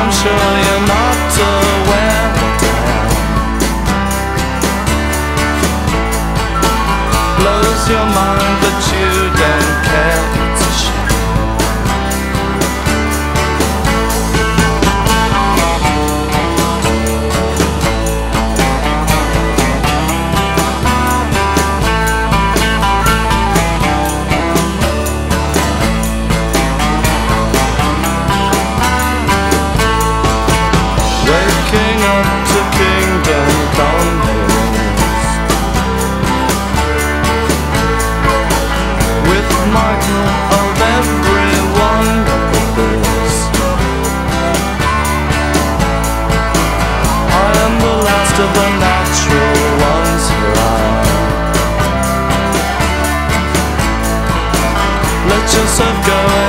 I'm sure you're not aware. Blows your mind, but you don't care. To kingdom come. Of this I am the last of the natural ones Let yourself go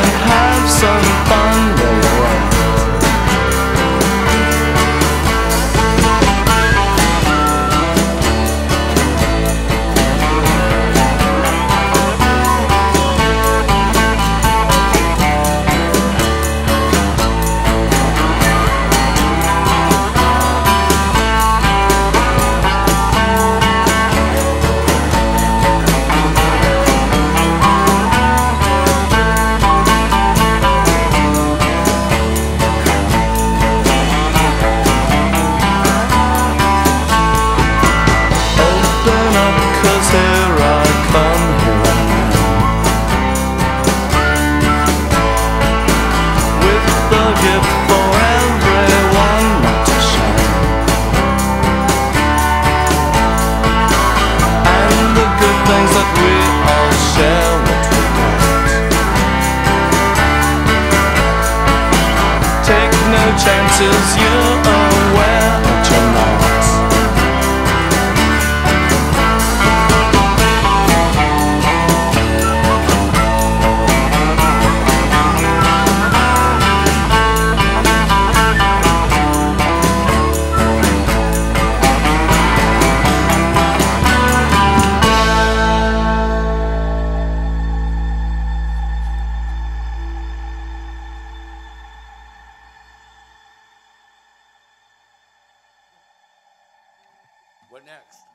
chances, you're What next?